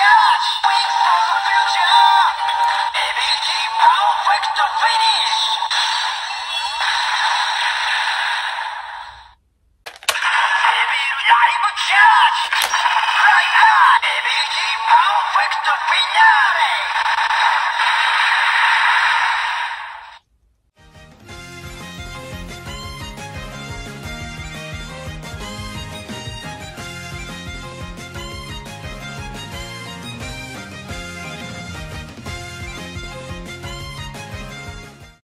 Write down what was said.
Yeah!